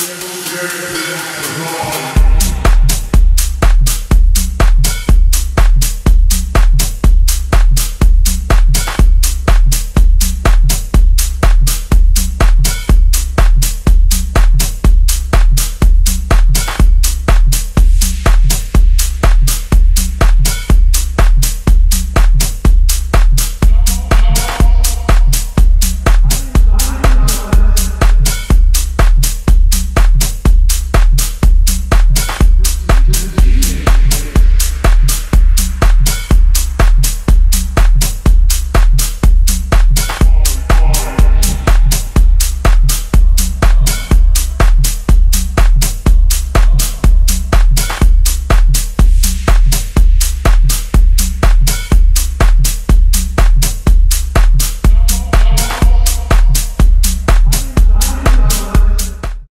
Never get.